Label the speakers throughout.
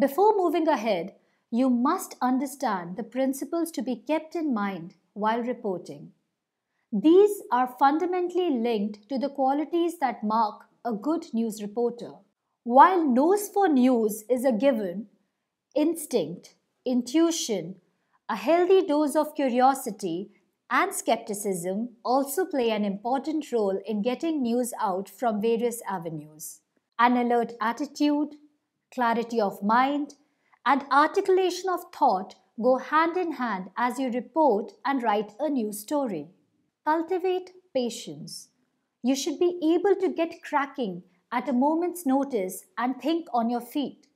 Speaker 1: Before moving ahead, you must understand the principles to be kept in mind while reporting. These are fundamentally linked to the qualities that mark a good news reporter. While nose for news is a given, instinct, intuition, a healthy dose of curiosity, and skepticism also play an important role in getting news out from various avenues. An alert attitude, clarity of mind, and articulation of thought go hand in hand as you report and write a new story. Cultivate patience. You should be able to get cracking at a moment's notice and think on your feet.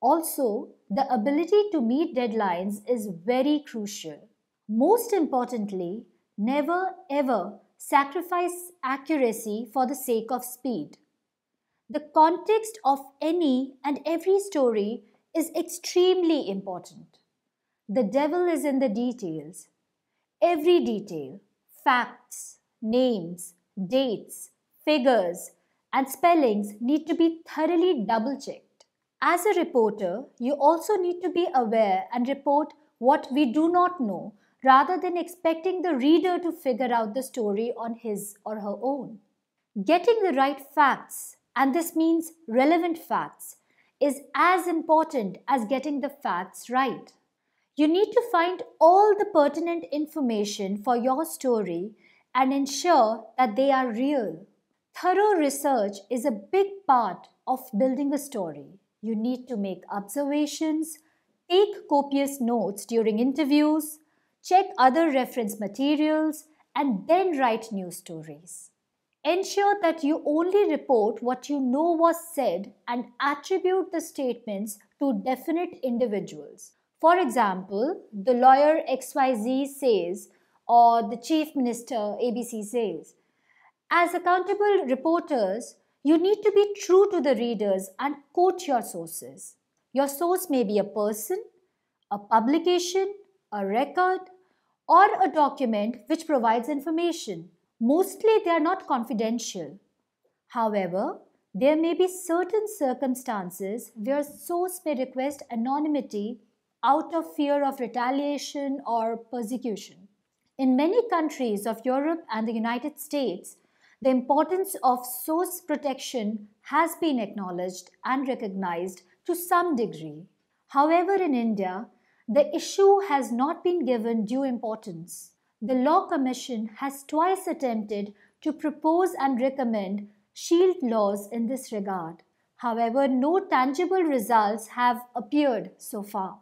Speaker 1: Also, the ability to meet deadlines is very crucial. Most importantly, never ever sacrifice accuracy for the sake of speed. The context of any and every story is extremely important. The devil is in the details. Every detail, facts, names, dates, figures, and spellings need to be thoroughly double checked. As a reporter, you also need to be aware and report what we do not know rather than expecting the reader to figure out the story on his or her own. Getting the right facts, and this means relevant facts, is as important as getting the facts right. You need to find all the pertinent information for your story and ensure that they are real. Thorough research is a big part of building a story. You need to make observations, take copious notes during interviews, check other reference materials, and then write news stories. Ensure that you only report what you know was said and attribute the statements to definite individuals. For example, the lawyer XYZ says, or the chief minister ABC says. As accountable reporters, you need to be true to the readers and quote your sources. Your source may be a person, a publication, a record, or a document which provides information. Mostly they are not confidential. However, there may be certain circumstances where source may request anonymity out of fear of retaliation or persecution. In many countries of Europe and the United States, the importance of source protection has been acknowledged and recognized to some degree. However, in India, the issue has not been given due importance the Law Commission has twice attempted to propose and recommend shield laws in this regard. However, no tangible results have appeared so far.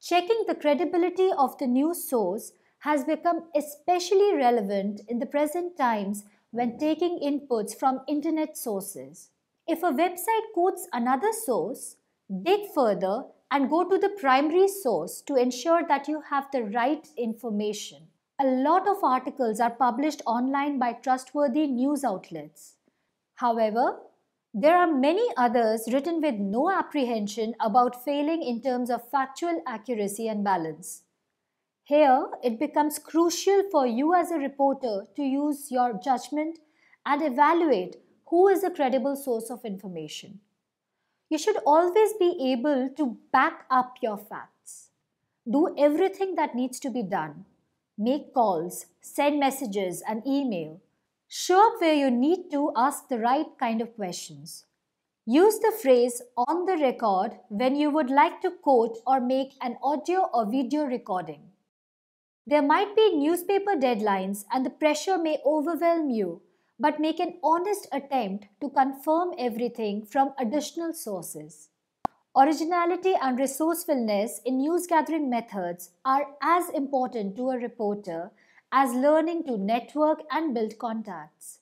Speaker 1: Checking the credibility of the news source has become especially relevant in the present times when taking inputs from internet sources. If a website quotes another source, dig further and go to the primary source to ensure that you have the right information. A lot of articles are published online by trustworthy news outlets. However, there are many others written with no apprehension about failing in terms of factual accuracy and balance. Here, it becomes crucial for you as a reporter to use your judgment and evaluate who is a credible source of information. You should always be able to back up your facts. Do everything that needs to be done make calls, send messages, and email. Show up where you need to ask the right kind of questions. Use the phrase on the record when you would like to quote or make an audio or video recording. There might be newspaper deadlines and the pressure may overwhelm you, but make an honest attempt to confirm everything from additional sources. Originality and resourcefulness in news gathering methods are as important to a reporter as learning to network and build contacts.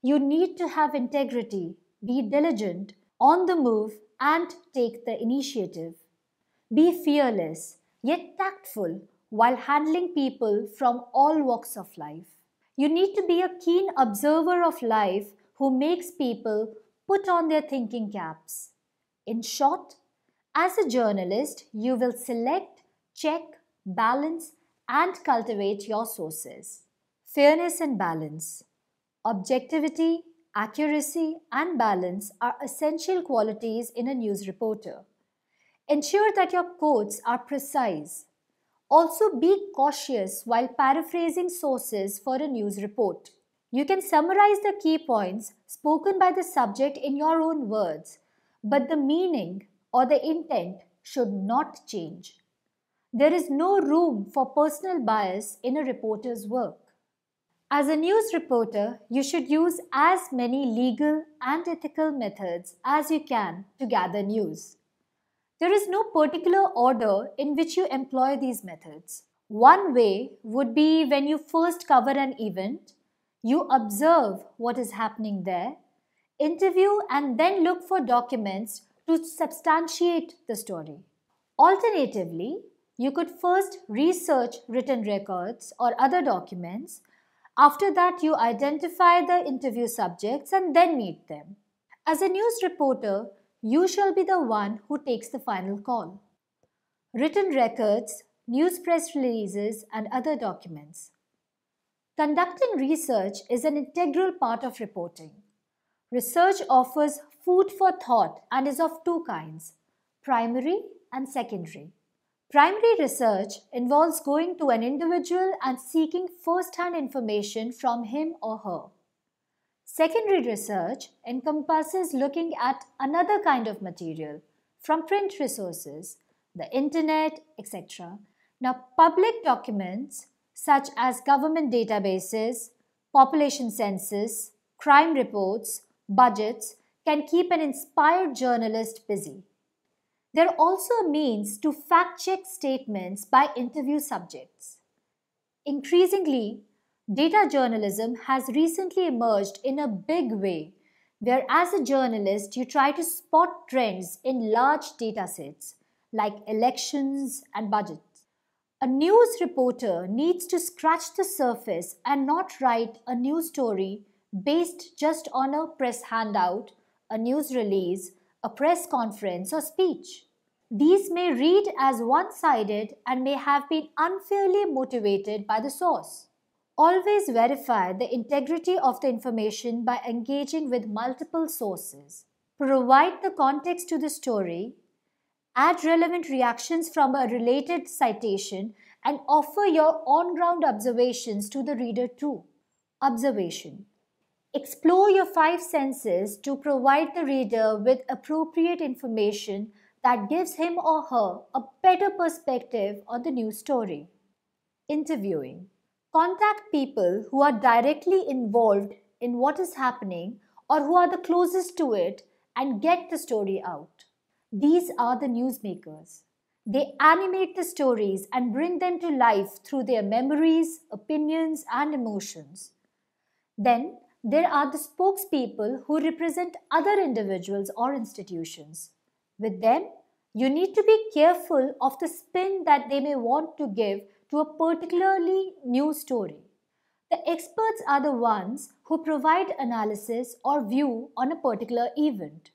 Speaker 1: You need to have integrity, be diligent, on the move, and take the initiative. Be fearless, yet tactful, while handling people from all walks of life. You need to be a keen observer of life who makes people put on their thinking caps. In short, as a journalist, you will select, check, balance, and cultivate your sources. Fairness and balance. Objectivity, accuracy, and balance are essential qualities in a news reporter. Ensure that your quotes are precise. Also, be cautious while paraphrasing sources for a news report. You can summarize the key points spoken by the subject in your own words, but the meaning or the intent should not change. There is no room for personal bias in a reporter's work. As a news reporter, you should use as many legal and ethical methods as you can to gather news. There is no particular order in which you employ these methods. One way would be when you first cover an event, you observe what is happening there, interview, and then look for documents to substantiate the story. Alternatively, you could first research written records or other documents. After that, you identify the interview subjects and then meet them. As a news reporter, you shall be the one who takes the final call. Written records, news press releases, and other documents. Conducting research is an integral part of reporting. Research offers food for thought and is of two kinds primary and secondary. Primary research involves going to an individual and seeking first hand information from him or her. Secondary research encompasses looking at another kind of material from print resources, the internet, etc. Now, public documents such as government databases, population census, crime reports, budgets can keep an inspired journalist busy. They're also a means to fact check statements by interview subjects. Increasingly, Data journalism has recently emerged in a big way, where as a journalist you try to spot trends in large data sets like elections and budgets. A news reporter needs to scratch the surface and not write a news story based just on a press handout, a news release, a press conference, or speech. These may read as one sided and may have been unfairly motivated by the source. Always verify the integrity of the information by engaging with multiple sources. Provide the context to the story, add relevant reactions from a related citation, and offer your on ground observations to the reader too. Observation Explore your five senses to provide the reader with appropriate information that gives him or her a better perspective on the news story. Interviewing Contact people who are directly involved in what is happening or who are the closest to it and get the story out. These are the newsmakers. They animate the stories and bring them to life through their memories, opinions, and emotions. Then there are the spokespeople who represent other individuals or institutions. With them, you need to be careful of the spin that they may want to give to a particularly new story. The experts are the ones who provide analysis or view on a particular event.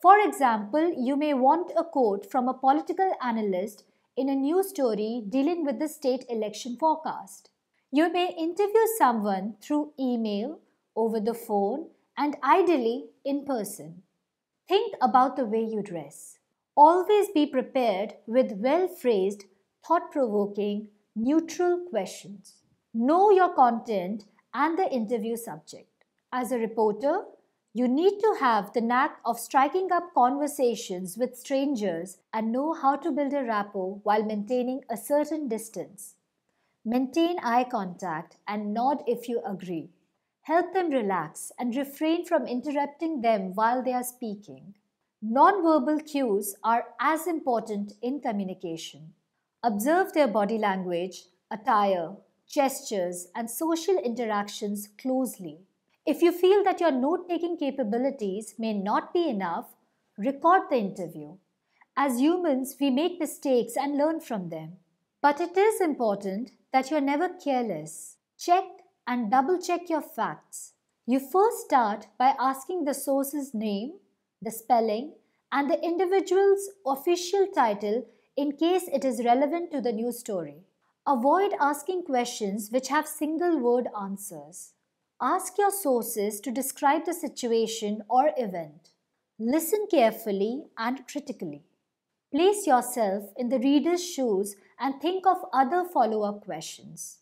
Speaker 1: For example, you may want a quote from a political analyst in a news story dealing with the state election forecast. You may interview someone through email, over the phone, and ideally in person. Think about the way you dress. Always be prepared with well phrased, thought provoking, neutral questions. Know your content and the interview subject. As a reporter, you need to have the knack of striking up conversations with strangers and know how to build a rapport while maintaining a certain distance. Maintain eye contact and nod if you agree. Help them relax and refrain from interrupting them while they are speaking. Non-verbal cues are as important in communication. Observe their body language, attire, gestures, and social interactions closely. If you feel that your note taking capabilities may not be enough, record the interview. As humans, we make mistakes and learn from them. But it is important that you're never careless. Check and double check your facts. You first start by asking the source's name, the spelling, and the individual's official title in case it is relevant to the news story. Avoid asking questions which have single word answers. Ask your sources to describe the situation or event. Listen carefully and critically. Place yourself in the reader's shoes and think of other follow up questions.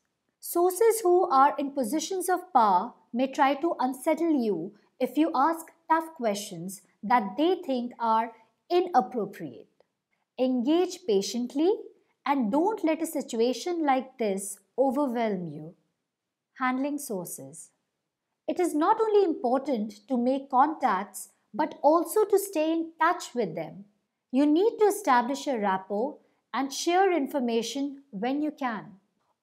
Speaker 1: Sources who are in positions of power may try to unsettle you if you ask tough questions that they think are inappropriate. Engage patiently and don't let a situation like this overwhelm you. Handling sources. It is not only important to make contacts but also to stay in touch with them. You need to establish a rapport and share information when you can.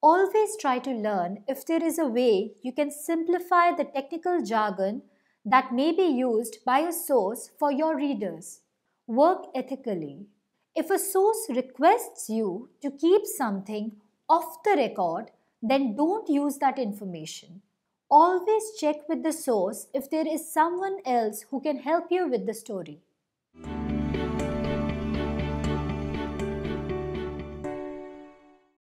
Speaker 1: Always try to learn if there is a way you can simplify the technical jargon that may be used by a source for your readers. Work ethically. If a source requests you to keep something off the record, then don't use that information. Always check with the source if there is someone else who can help you with the story.